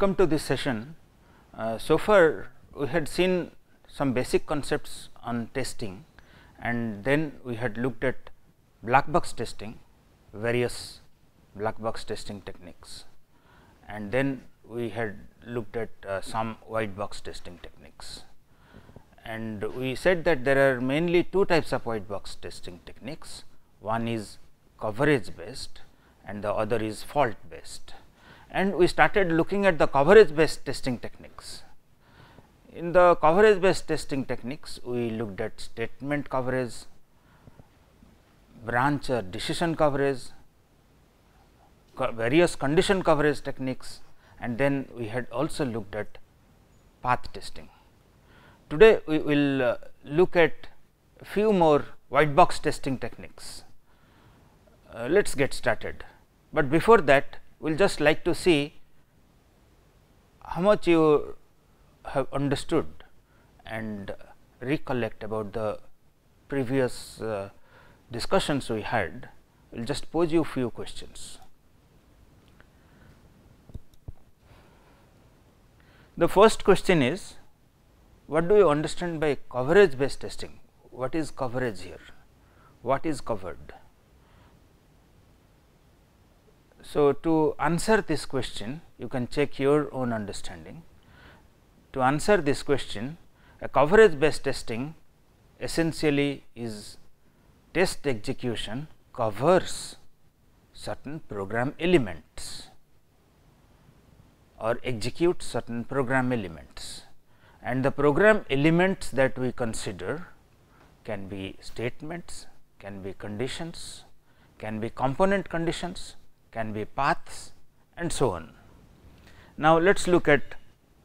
welcome to this session. Uh, so far we had seen some basic concepts on testing and then we had looked at black box testing, various black box testing techniques and then we had looked at uh, some white box testing techniques. And we said that there are mainly two types of white box testing techniques, one is coverage based and the other is fault based. And we started looking at the coverage based testing techniques. In the coverage based testing techniques, we looked at statement coverage, branch or decision coverage, co various condition coverage techniques and then we had also looked at path testing. Today, we will uh, look at few more white box testing techniques. Uh, let us get started, but before that we will just like to see how much you have understood and recollect about the previous uh, discussions we had. We will just pose you few questions. The first question is what do you understand by coverage based testing? What is coverage here? What is covered? So, to answer this question you can check your own understanding. To answer this question a coverage based testing essentially is test execution covers certain program elements or execute certain program elements and the program elements that we consider can be statements, can be conditions, can be component conditions, can be paths and so on. Now, let us look at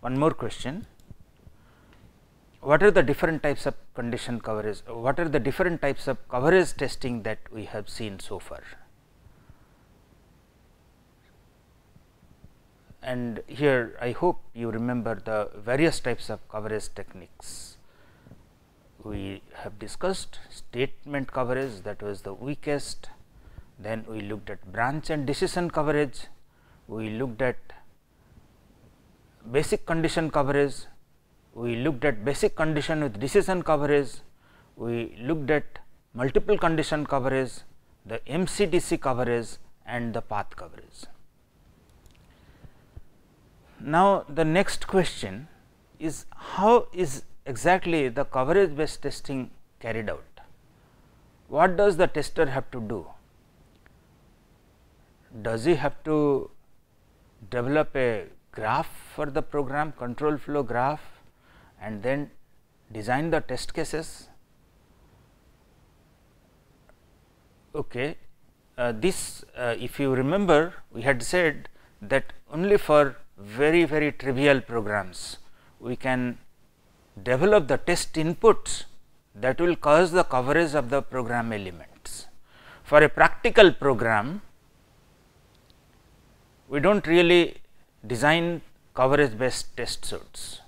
one more question. What are the different types of condition coverage? What are the different types of coverage testing that we have seen so far? And here I hope you remember the various types of coverage techniques. We have discussed statement coverage that was the weakest, then we looked at branch and decision coverage, we looked at basic condition coverage, we looked at basic condition with decision coverage, we looked at multiple condition coverage, the MCDC coverage and the path coverage. Now, the next question is how is exactly the coverage based testing carried out? What does the tester have to do? Does he have to develop a graph for the program control flow graph and then design the test cases? Okay. Uh, this uh, if you remember we had said that only for very very trivial programs we can develop the test inputs that will cause the coverage of the program elements. For a practical program we do not really design coverage based test suits.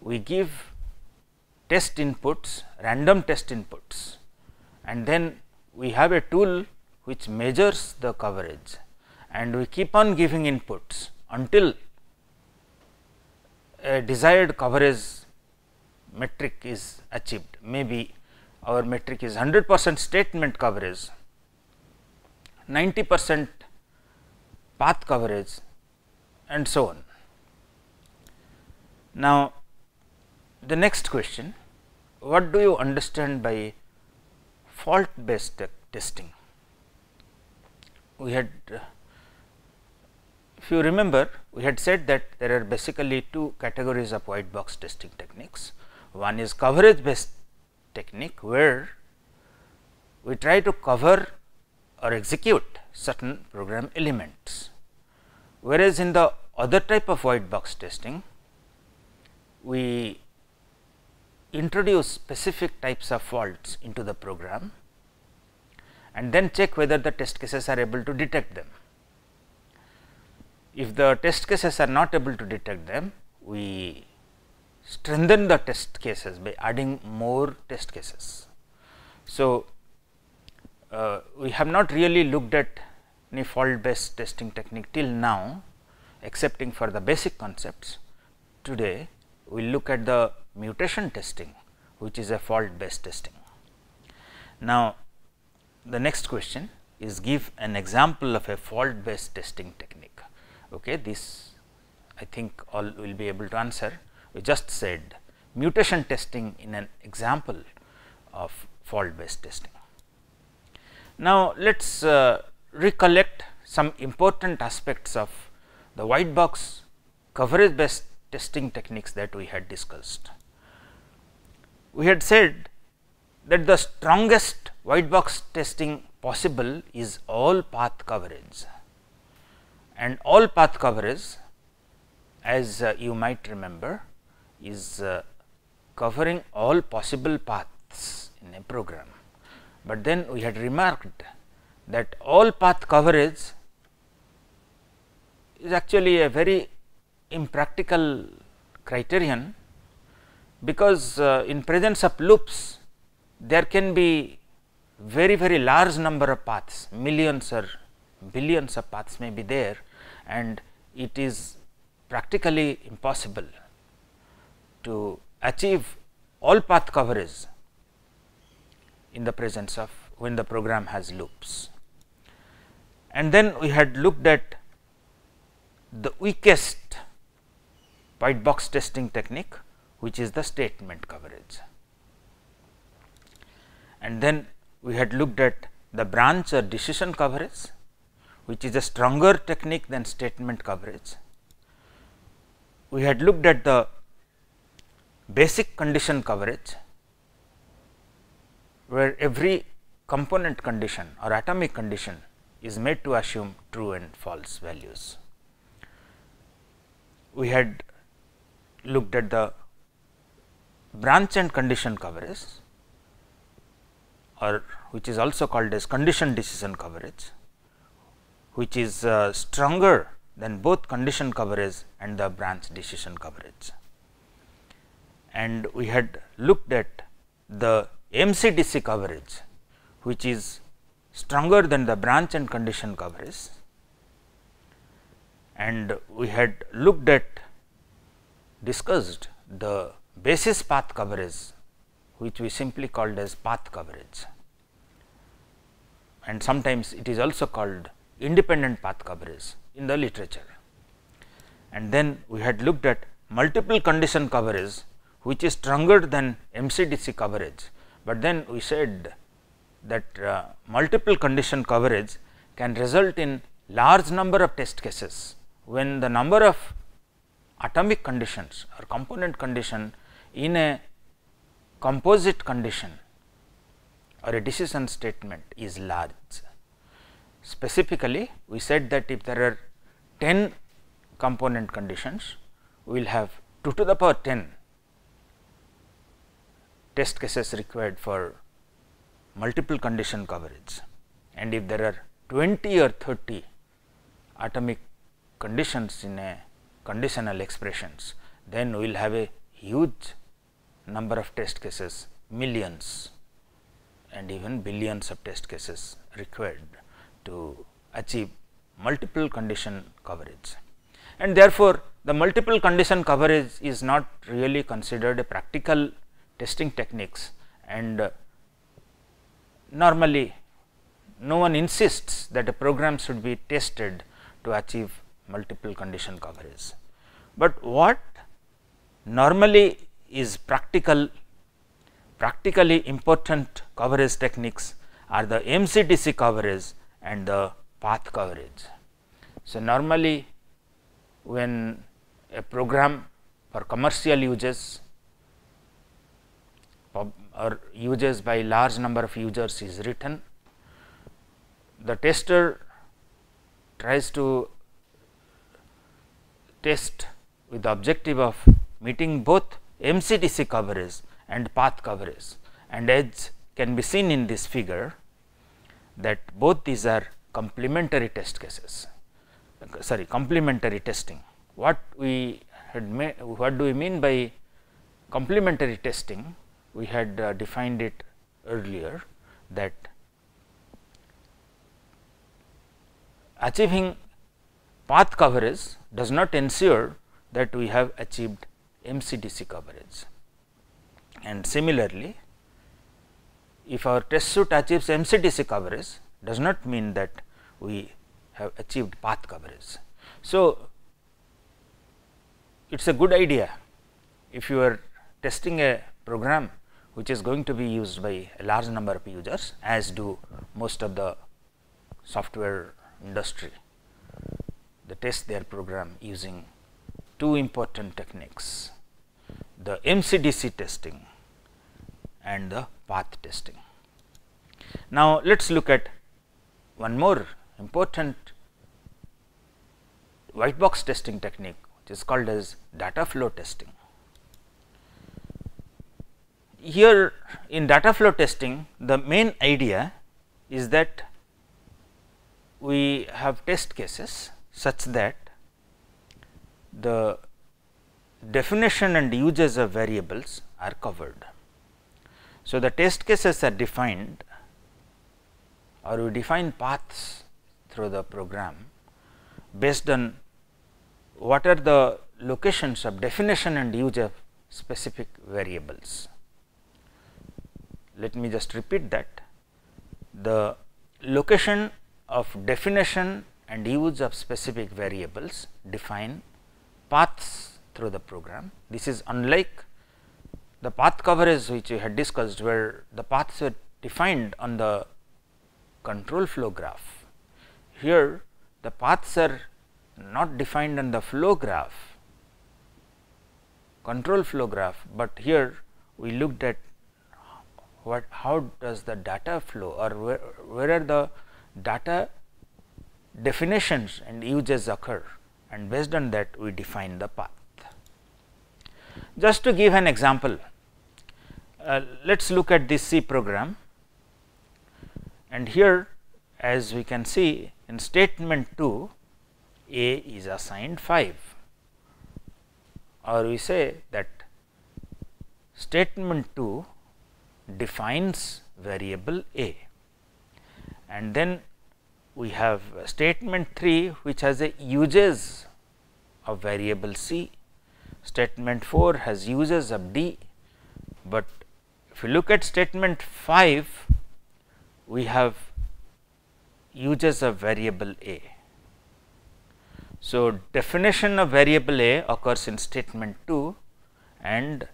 We give test inputs random test inputs and then we have a tool which measures the coverage and we keep on giving inputs until a desired coverage metric is achieved. Maybe our metric is 100 percent statement coverage, 90 percent path coverage and so on. Now, the next question, what do you understand by fault based testing? We had if you remember we had said that there are basically two categories of white box testing techniques. One is coverage based technique where we try to cover or execute certain program elements, whereas in the other type of white box testing we introduce specific types of faults into the program and then check whether the test cases are able to detect them. If the test cases are not able to detect them, we strengthen the test cases by adding more test cases. So, uh, we have not really looked at any fault based testing technique till now. excepting for the basic concepts. Today, we will look at the mutation testing which is a fault based testing. Now, the next question is give an example of a fault based testing technique. Okay, this I think all will be able to answer. We just said mutation testing in an example of fault based testing. Now, let us uh, recollect some important aspects of the white box coverage based testing techniques that we had discussed. We had said that the strongest white box testing possible is all path coverage and all path coverage as uh, you might remember is uh, covering all possible paths in a program. But then we had remarked that all path coverage is actually a very impractical criterion, because uh, in presence of loops there can be very very large number of paths millions or billions of paths may be there and it is practically impossible to achieve all path coverage in the presence of when the program has loops. And then we had looked at the weakest white box testing technique which is the statement coverage. And then we had looked at the branch or decision coverage which is a stronger technique than statement coverage. We had looked at the basic condition coverage where every component condition or atomic condition is made to assume true and false values. We had looked at the branch and condition coverage or which is also called as condition decision coverage, which is uh, stronger than both condition coverage and the branch decision coverage. And we had looked at the MCDC coverage, which is stronger than the branch and condition coverage. And we had looked at discussed the basis path coverage which we simply called as path coverage and sometimes it is also called independent path coverage in the literature. And then we had looked at multiple condition coverage which is stronger than MCDC coverage, but then we said that uh, multiple condition coverage can result in large number of test cases when the number of atomic conditions or component condition in a composite condition or a decision statement is large. Specifically, we said that if there are 10 component conditions, we will have 2 to the power 10 test cases required for multiple condition coverage and if there are 20 or 30 atomic conditions in a conditional expressions, then we will have a huge number of test cases millions and even billions of test cases required to achieve multiple condition coverage. And therefore, the multiple condition coverage is not really considered a practical testing techniques and uh, normally no one insists that a program should be tested to achieve multiple condition coverage. But what normally is practical practically important coverage techniques are the MCDC coverage and the path coverage. So, normally when a program for commercial uses or uses by large number of users is written, the tester tries to test with the objective of meeting both MCDC coverage and path coverage and as can be seen in this figure that both these are complementary test cases. Sorry complementary testing. What we had what do we mean by complementary testing we had uh, defined it earlier that achieving path coverage does not ensure that we have achieved MCDC coverage. And similarly, if our test suit achieves MCDC coverage does not mean that we have achieved path coverage. So, it is a good idea if you are testing a program which is going to be used by a large number of users as do most of the software industry. They test their program using two important techniques the MCDC testing and the path testing. Now, let us look at one more important white box testing technique which is called as data flow testing. Here in data flow testing the main idea is that we have test cases such that the definition and uses of variables are covered. So, the test cases are defined or we define paths through the program based on what are the locations of definition and use of specific variables. Let me just repeat that the location of definition and use of specific variables define paths through the program. This is unlike the path coverage which we had discussed where the paths were defined on the control flow graph. Here the paths are not defined on the flow graph, control flow graph, but here we looked at what how does the data flow or where, where are the data definitions and uses occur? And based on that we define the path. Just to give an example, uh, let us look at this C program. And here as we can see in statement 2 A is assigned 5 or we say that statement 2 defines variable A. And then we have statement 3 which has a uses of variable C, statement 4 has uses of D, but if you look at statement 5 we have uses of variable A. So, definition of variable A occurs in statement 2 and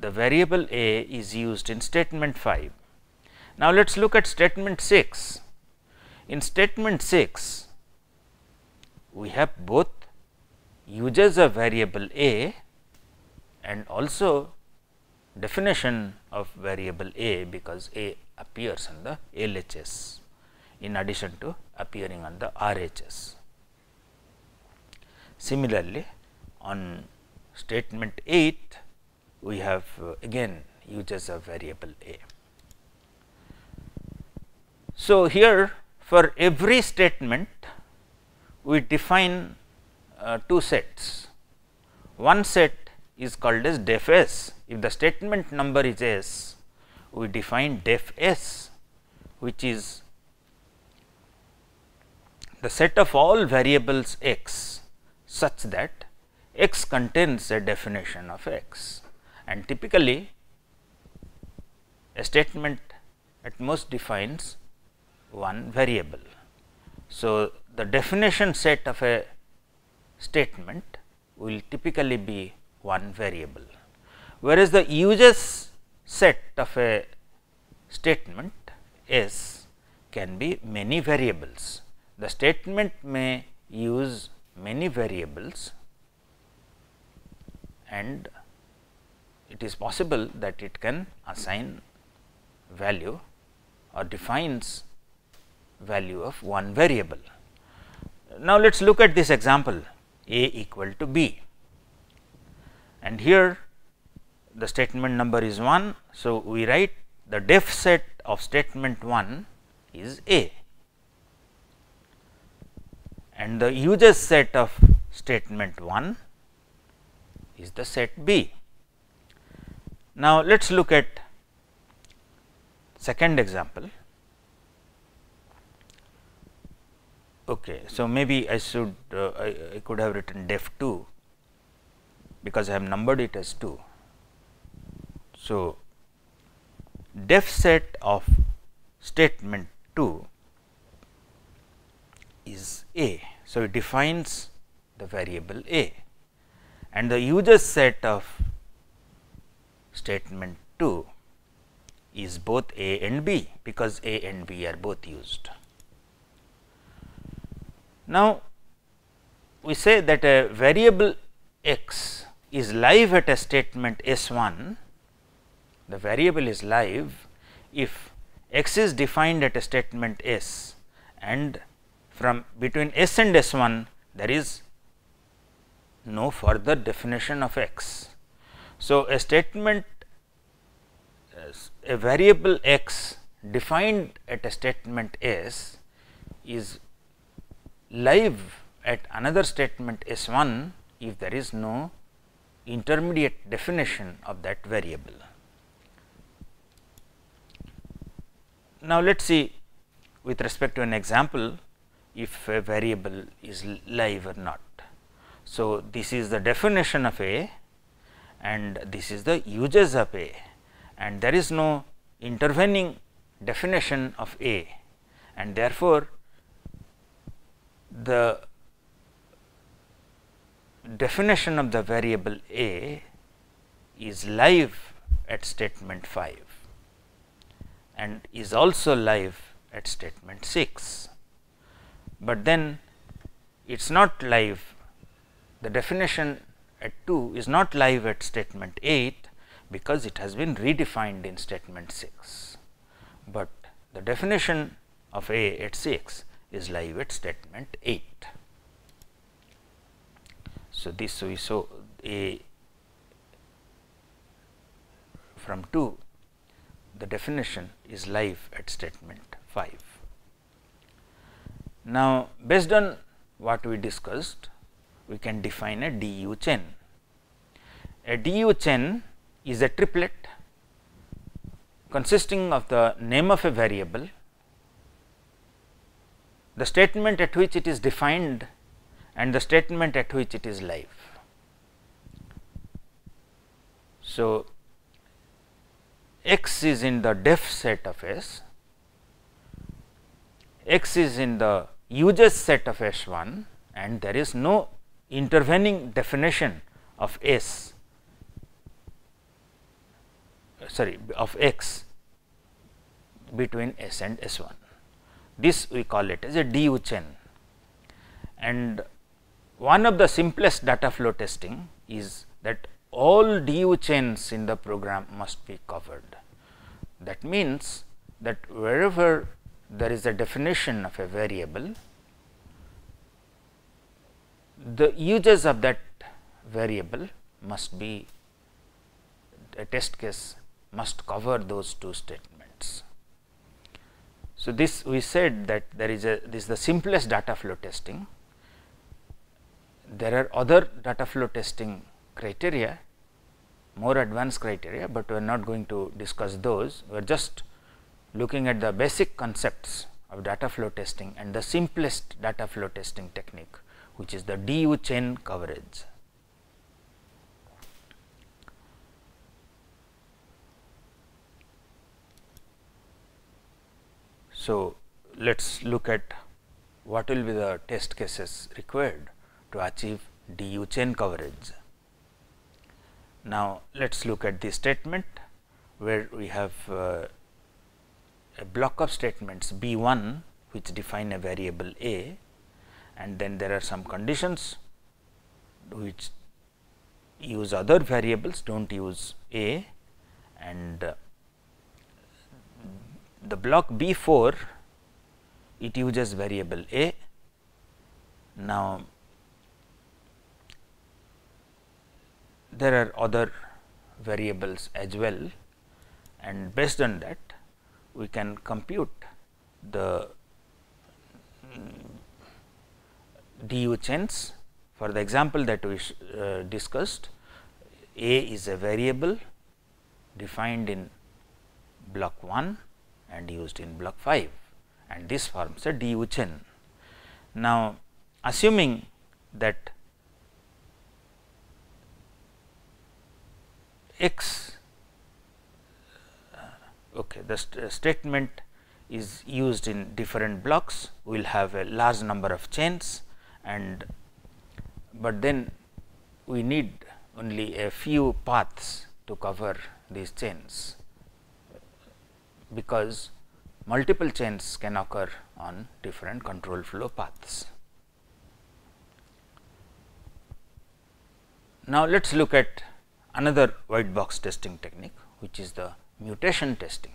the variable A is used in statement 5. Now, let us look at statement 6. In statement 6, we have both uses of variable A and also definition of variable A because A appears on the LHS in addition to appearing on the RHS. Similarly, on statement 8 we have uh, again uses of variable A. So, here for every statement we define uh, two sets. One set is called as def s. If the statement number is s, we define def s which is the set of all variables x such that x contains a definition of x and typically a statement at most defines one variable. So, the definition set of a statement will typically be one variable, whereas the uses set of a statement S can be many variables. The statement may use many variables and it is possible that it can assign value or defines value of one variable. Now, let us look at this example a equal to b and here the statement number is 1. So, we write the def set of statement 1 is A and the uses set of statement 1 is the set B. Now, let us look at second example. Okay, so maybe I should uh, I, I could have written def 2 because I have numbered it as 2. So, def set of statement 2 is A. So, it defines the variable A and the users set of statement 2 is both A and B because A and B are both used. Now, we say that a variable x is live at a statement S 1, the variable is live if x is defined at a statement S and from between S and S 1 there is no further definition of x. So, a statement a variable x defined at a statement S is live at another statement S 1 if there is no intermediate definition of that variable. Now, let us see with respect to an example if a variable is live or not. So, this is the definition of A and this is the uses of A and there is no intervening definition of A and therefore, the definition of the variable A is live at statement 5 and is also live at statement 6, but then it is not live. The definition at 2 is not live at statement 8 because it has been redefined in statement 6, but the definition of A at 6 is live at statement 8. So, this we saw A from 2 the definition is live at statement 5. Now, based on what we discussed we can define a DU chain. A DU chain is a triplet consisting of the name of a variable, the statement at which it is defined and the statement at which it is live. So, x is in the def set of S, x is in the uses set of S 1 and there is no intervening definition of S sorry of x between S and S 1. This we call it as a DU chain and one of the simplest data flow testing is that all DU chains in the program must be covered. That means, that wherever there is a definition of a variable, the uses of that variable must be a test case must cover those two statements. So, this we said that there is a this is the simplest data flow testing. There are other data flow testing criteria more advanced criteria, but we are not going to discuss those. We are just looking at the basic concepts of data flow testing and the simplest data flow testing technique, which is the DU chain coverage. So, let us look at what will be the test cases required to achieve DU chain coverage. Now, let us look at the statement where we have uh, a block of statements B 1 which define a variable A and then there are some conditions which use other variables do not use A and uh, the block B 4 it uses variable A. Now, there are other variables as well and based on that we can compute the DU chains. For the example that we uh, discussed, A is a variable defined in block 1 and used in block 5 and this forms a DU chain. Now, assuming that x okay, the st statement is used in different blocks, we will have a large number of chains and but then we need only a few paths to cover these chains because multiple chains can occur on different control flow paths. Now, let us look at another white box testing technique which is the mutation testing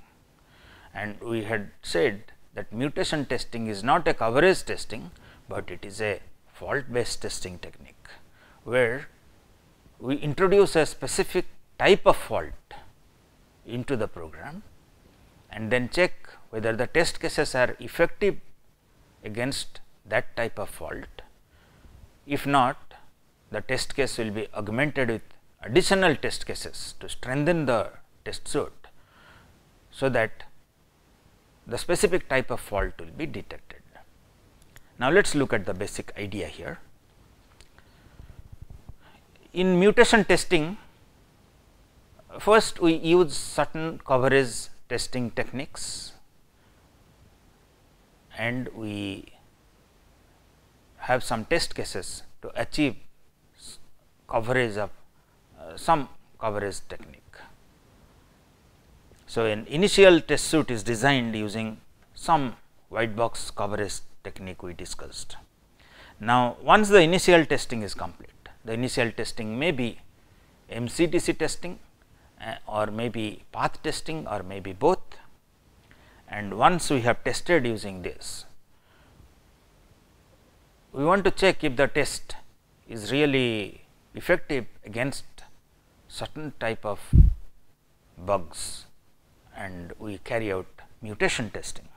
and we had said that mutation testing is not a coverage testing, but it is a fault based testing technique, where we introduce a specific type of fault into the program and then check whether the test cases are effective against that type of fault. If not, the test case will be augmented with additional test cases to strengthen the test suite. So, that the specific type of fault will be detected. Now, let us look at the basic idea here. In mutation testing, first we use certain coverage testing techniques and we have some test cases to achieve coverage of uh, some coverage technique. So, an initial test suit is designed using some white box coverage technique we discussed. Now, once the initial testing is complete, the initial testing may be MCDC testing uh, or maybe path testing or maybe both. And once we have tested using this, we want to check if the test is really effective against certain type of bugs and we carry out mutation testing.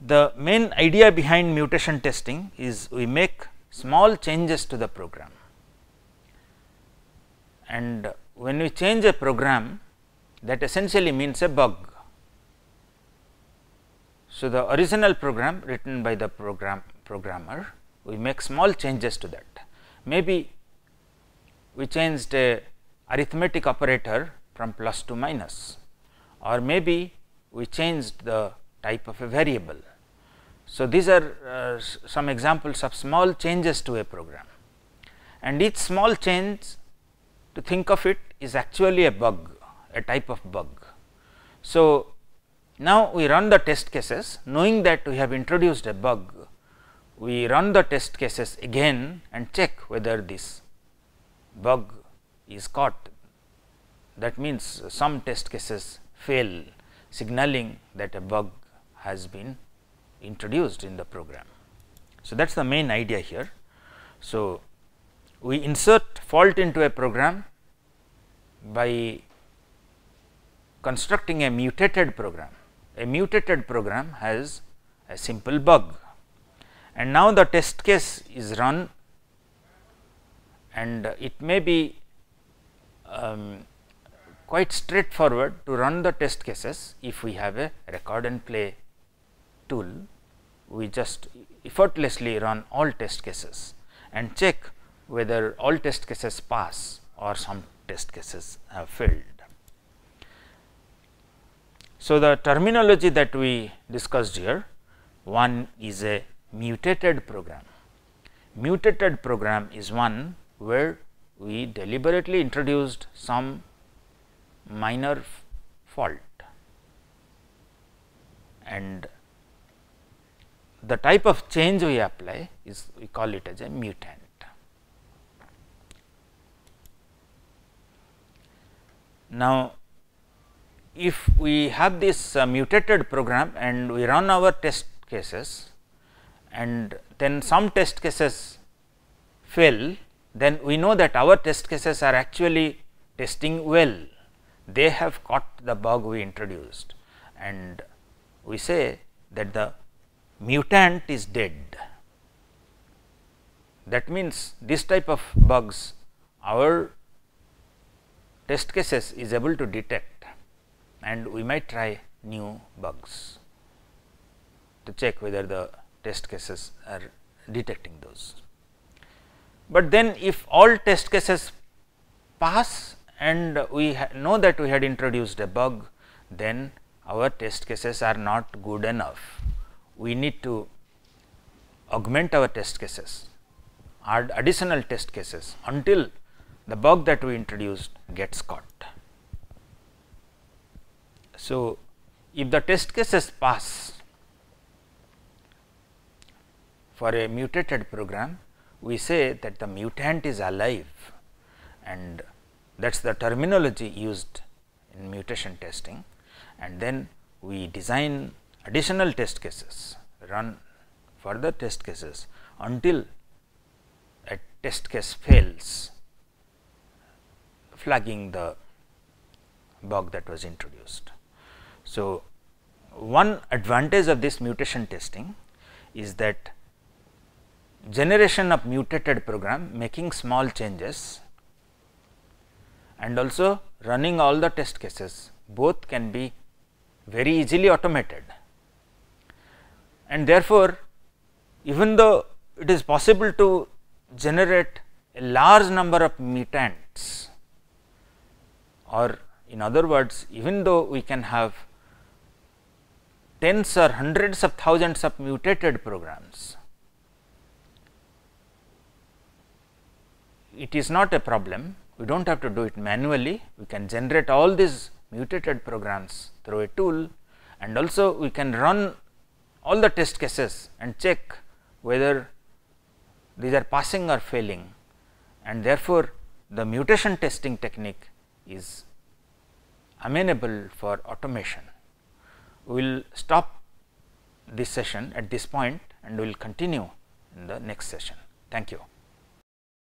The main idea behind mutation testing is we make small changes to the program and when we change a program that essentially means a bug. So, the original program written by the program programmer we make small changes to that. Maybe we changed a arithmetic operator from plus to minus or maybe we changed the type of a variable. So, these are uh, some examples of small changes to a program and each small change to think of it is actually a bug, a type of bug. So, now we run the test cases knowing that we have introduced a bug, we run the test cases again and check whether this bug is caught. That means, some test cases fail signaling that a bug has been introduced in the program. So, that is the main idea here. So, we insert fault into a program by constructing a mutated program. A mutated program has a simple bug and now the test case is run and it may be um, quite straightforward to run the test cases if we have a record and play tool. We just effortlessly run all test cases and check whether all test cases pass or some test cases have failed. So, the terminology that we discussed here one is a mutated program. Mutated program is one where we deliberately introduced some minor fault and the type of change we apply is we call it as a mutant. Now, if we have this uh, mutated program and we run our test cases and then some test cases fail, then we know that our test cases are actually testing well they have caught the bug we introduced and we say that the mutant is dead. That means, this type of bugs our test cases is able to detect and we might try new bugs to check whether the test cases are detecting those. But then if all test cases pass and we know that we had introduced a bug, then our test cases are not good enough. We need to augment our test cases, add additional test cases until the bug that we introduced gets caught. So, if the test cases pass for a mutated program, we say that the mutant is alive and that is the terminology used in mutation testing and then we design additional test cases, run further test cases until a test case fails flagging the bug that was introduced. So, one advantage of this mutation testing is that generation of mutated program making small changes and also running all the test cases both can be very easily automated. And therefore, even though it is possible to generate a large number of mutants or in other words even though we can have tens or hundreds of thousands of mutated programs it is not a problem. We do not have to do it manually. We can generate all these mutated programs through a tool and also we can run all the test cases and check whether these are passing or failing and therefore, the mutation testing technique is amenable for automation. We will stop this session at this point and we will continue in the next session. Thank you.